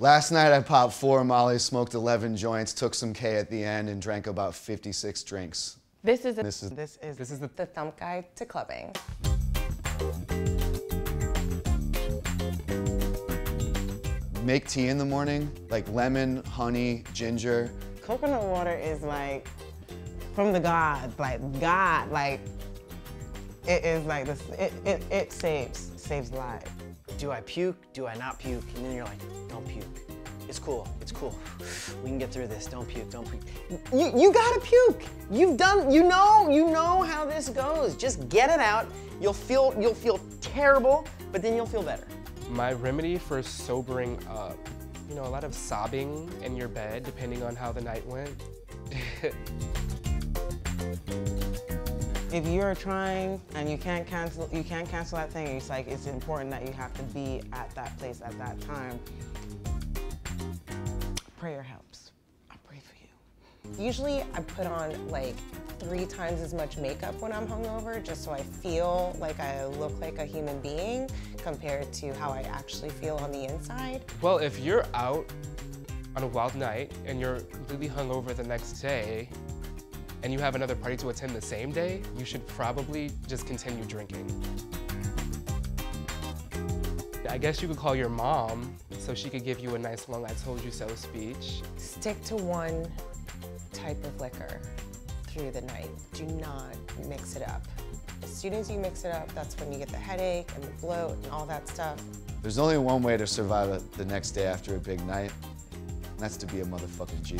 Last night I popped four Molly, smoked 11 joints, took some K at the end, and drank about 56 drinks. This is, a, This is This is This is the the THUMP Guide to clubbing. make tea in the morning, like lemon, honey, ginger. coconut water is like from the gods, like God, like it is like this. It it, it saves saves lives. Do I puke? Do I not puke? And then you're like, don't puke. It's cool. It's cool. We can get through this. Don't puke. Don't puke. You, you gotta puke. You've done. You know. You know how this goes. Just get it out. You'll feel. You'll feel terrible, but then you'll feel better. my remedy for sobering up. You know, a lot of sobbing in your bed, depending on how the night went. If you're trying and you can't cancel, you can't cancel that thing. It's like it's important that you have to be at that place at that time. Prayer helps. I pray for you. Usually I put on like three times as much makeup when I'm hungover just so I feel like I look like a human being compared to how I actually feel on the inside. well, if you're out on a wild night and you're completely hungover the next day, and you have another party to attend the same day, you should probably just continue drinking. I guess you could call your mom so she could give you a nice long I told you so speech. Stick to one type of liquor through the night. Do not mix it up. As soon as you mix it up, that's when you get the headache and the bloat and all that stuff. There's only one way to survive it the next day after a big night, and that's to be a motherfucking G.